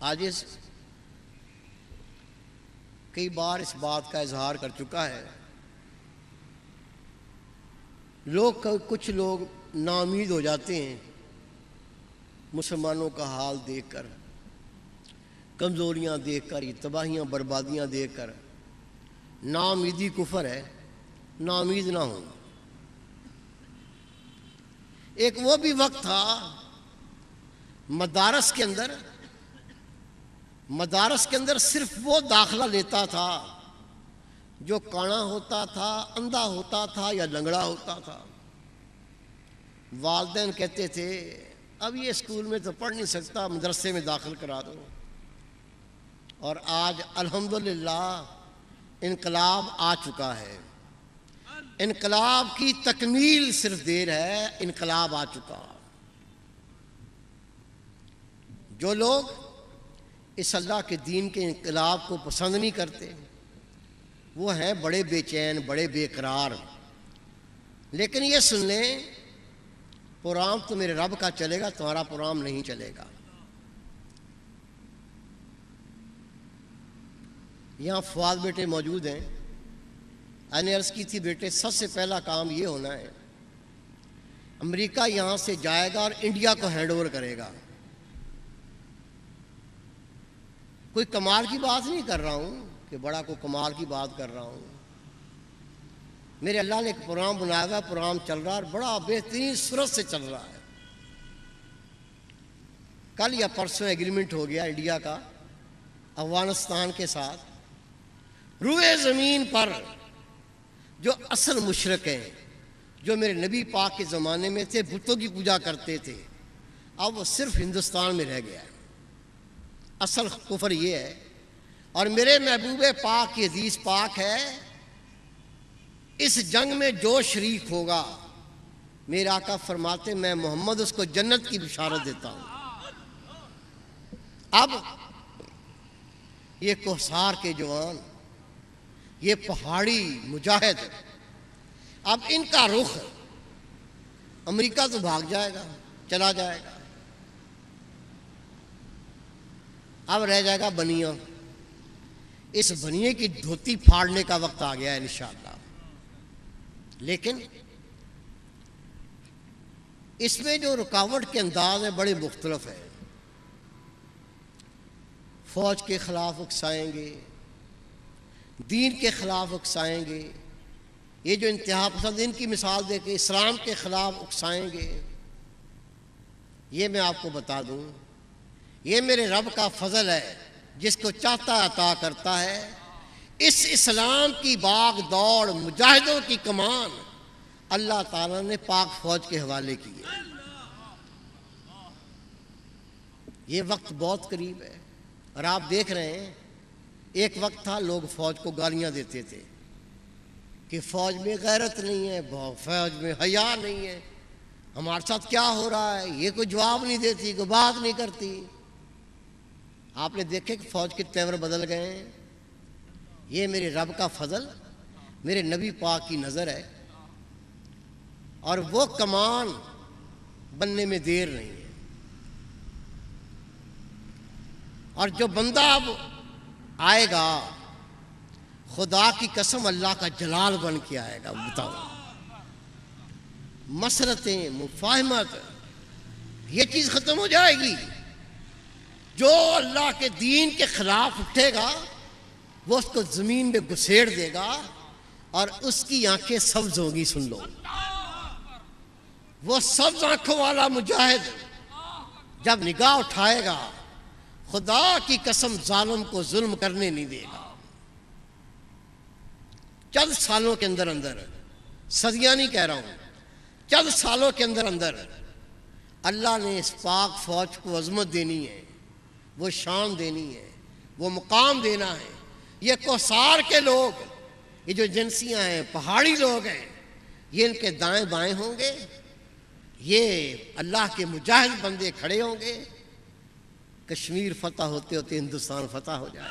آج اس کئی بار اس بات کا اظہار کر چکا ہے۔ لوگ کچھ لوگ نامید ہو جاتے ہیں مسلمانوں کا حال دیکھ کر، کمزوریاں دیکھ کر یہ تباہیاں، بربادیاں دیکھ کر۔ نامیدی کفر ہے نامید نہ ہوں۔ ایک وہ بھی وقت تھا مدارس کے اندر مدارس کے اندر صرف وہ داخلہ لیتا تھا جو کانا ہوتا تھا، اندھا ہوتا تھا یا لنگڑا ہوتا تھا۔ والدین کہتے تھے، اب یہ اسکول میں تو پڑھ نہیں سکتا، مدرسے میں داخل کرا دو۔ اور آج الحمدللہ انقلاب آ چکا ہے۔ انقلاب کی تکمیل صرف دیر ہے، انقلاب آ چکا۔ جو لوگ اس اللہ کے دین کے انقلاب کو پسند نہیں کرتے۔ وہ ہیں بڑے بے چین، بڑے بے قرار۔ لیکن یہ سن لیں پرام تو میرے رب کا چلے گا، تمہارا پرام نہیں چلے گا۔ یہاں فواد بیٹے موجود ہیں۔ نے عرض کی تھی، بیٹے، سب سے پہلا کام یہ ہونا ہے، امریکہ یہاں سے جائے گا اور انڈیا کو ہینڈ اوور کرے گا۔ کوئی کمال کی بات نہیں کر رہا ہوں کہ بڑا کوئی کمال کی بات کر رہا ہوں۔ میرے اللہ نے ایک پروگرام بنایا ہوا پروگرام چل رہا ہے اور بڑا بہترین صورت سے چل رہا ہے۔ کل یا پرسوں ایگریمنٹ ہو گیا انڈیا کا افغانستان کے ساتھ۔ روئے زمین پر جو اصل مشرق ہیں، جو میرے نبی پاک کے زمانے میں تھے، بتوں کی پوجا کرتے تھے، اب وہ صرف ہندوستان میں رہ گیا۔ ہے اصل کفر یہ ہے۔ اور میرے محبوب پاک کی حدیث پاک ہے۔ اس جنگ میں جو شریک ہوگا میرا آقا فرماتے میں محمد اس کو جنت کی بشارت دیتا ہوں۔ اب یہ کوسار کے جوان، یہ پہاڑی مجاہد، اب ان کا رخ امریکہ تو بھاگ جائے گا، چلا جائے گا۔ اب رہ جائے گا بنیا اس بنیے کی دھوتی پھاڑنے کا وقت آ گیا ہے انشاءاللہ۔ لیکن اس میں جو رکاوٹ کے انداز ہے بڑے مختلف ہے فوج کے خلاف اکسائیں گے، دین کے خلاف اکسائیں گے۔ یہ جو انتہا پسند، ان کی مثال دے کے اسلام کے خلاف اکسائیں گے۔ یہ میں آپ کو بتا دوں۔ یہ میرے رب کا فضل ہے، جس کو چاہتا عطا کرتا ہے۔ اس اسلام کی باغ دوڑ، مجاہدوں کی کمان اللہ تعالیٰ نے پاک فوج کے حوالے کی ہے۔ یہ وقت بہت قریب ہے اور آپ دیکھ رہے ہیں، ایک وقت تھا لوگ فوج کو گالیاں دیتے تھے کہ فوج میں غیرت نہیں ہے فوج میں حیا نہیں ہے۔ ہمارے ساتھ کیا ہو رہا ہے؟ یہ کوئی جواب نہیں دیتی، کوئی بات نہیں کرتی۔ آپ نے دیکھے کہ فوج کے تیور بدل گئے ہیں؟ یہ میرے رب کا فضل، میرے نبی پاک کی نظر ہے۔ اور وہ کمان بننے میں دیر نہیں ہے۔ اور جو بندہ اب آئے گا، خدا کی قسم اللہ کا جلال بن کے آئے گا بتاؤ مسرتیں، مفاہمت، یہ چیز ختم ہو جائے گی۔ جو اللہ کے دین کے خلاف اٹھے گا، وہ اس کو زمین میں گسیڑ دے گا اور اس کی آنکھیں سبز ہوگی سن لو۔ وہ سبز آنکھوں والا مجاہد جب نگاہ اٹھائے گا، خدا کی قسم ظالم کو ظلم کرنے نہیں دے گا۔ چند سالوں کے اندر اندر، صدیاں نہیں کہہ رہا ہوں، چند سالوں کے اندر اندر اللہ نے اس پاک فوج کو عظمت دینی ہے۔ وہ شان دینی ہے، وہ مقام دینا ہے۔ یہ کوسار کے لوگ، یہ جو ایجنسیاں ہیں، پہاڑی لوگ ہیں، یہ ان کے دائیں بائیں ہوں گے۔ یہ اللہ کے مجاہد بندے کھڑے ہوں گے۔ کشمیر فتح ہوتے ہوتے ہندوستان فتح ہو جائے۔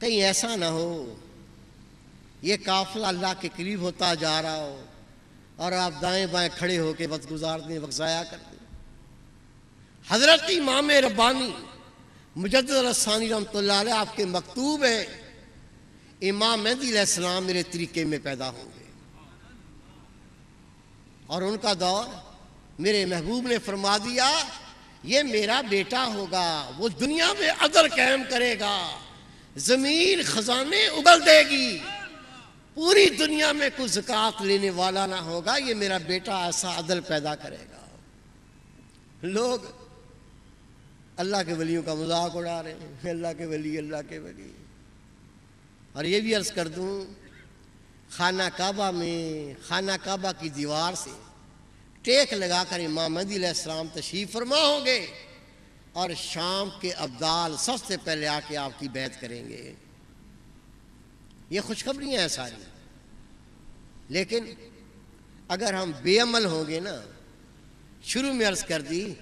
کہیں ایسا نہ ہو، یہ قافلہ اللہ کے قریب ہوتا جا رہا ہو اور آپ دائیں بائیں کھڑے ہو کے وقت گزار دیں وقت ضائع کر دیں۔ حضرت امام ربانی مجدد الثانی رحمۃ اللہ علیہ آپ کے مکتوب ہے امام مہدی علیہ السلام میرے طریقے میں پیدا ہوں گے۔ اور ان کا دور میرے محبوب نے فرما دیا، یہ میرا بیٹا ہوگا، وہ دنیا میں عدل قائم کرے گا، زمین خزانے اگل دے گی، پوری دنیا میں کوئی زکوٰۃ لینے والا نہ ہوگا، یہ میرا بیٹا ایسا عدل پیدا کرے گا۔ لوگ اللہ کے ولیوں کا مذاق اڑا رہے ہیں۔ اللہ کے ولی، اللہ کے ولی۔ اور یہ بھی عرض کر دوں، خانہ کعبہ میں، خانہ کعبہ کی دیوار سے ٹیک لگا کر امام مہدی علیہ السلام تشریف فرما ہوں گے اور شام کے ابدال سب سے پہلے آ کے آپ کی بیعت کریں گے۔ یہ خوشخبریاں ہیں ساری۔ لیکن اگر ہم بے عمل ہوں گے نا، شروع میں عرض کر دی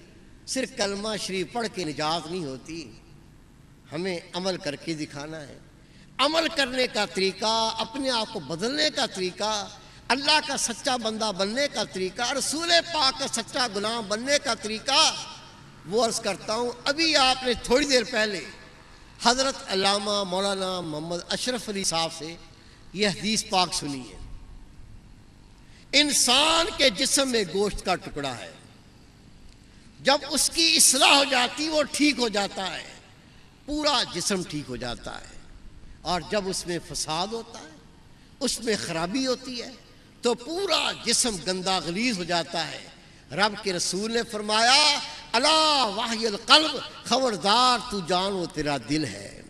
صرف کلمہ شریف پڑھ کے نجات نہیں ہوتی۔ ہمیں عمل کر کے دکھانا ہے۔ عمل کرنے کا طریقہ، اپنے آپ کو بدلنے کا طریقہ، اللہ کا سچا بندہ بننے کا طریقہ، رسول پاک کا سچا غلام بننے کا طریقہ، وہ عرض کرتا ہوں، ابھی آپ نے تھوڑی دیر پہلے حضرت علامہ مولانا محمد اشرف علی صاحب سے یہ حدیث پاک سنی ہے۔ انسان کے جسم میں گوشت کا ٹکڑا ہے۔ جب اس کی اصلاح ہو جاتی وہ ٹھیک ہو جاتا ہے، پورا جسم ٹھیک ہو جاتا ہے۔ اور جب اس میں فساد ہوتا ہے، اس میں خرابی ہوتی ہے، تو پورا جسم گندا غلیظ ہو جاتا ہے۔ رب کے رسول نے فرمایا اللہ واحی القلب، خبردار تو جان وہ تیرا دل ہے۔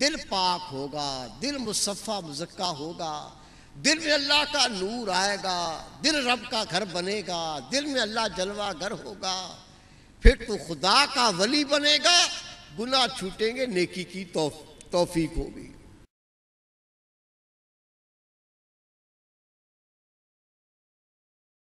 دل پاک ہوگا، دل مصفہ، مزکہ ہوگا۔ دل میں اللہ کا نور آئے گا، دل رب کا گھر بنے گا، دل میں اللہ جلوہ گھر ہوگا۔ پھر تو خدا کا ولی بنے گا، گناہ چھوٹیں گے، نیکی کی توفیق ہوگی۔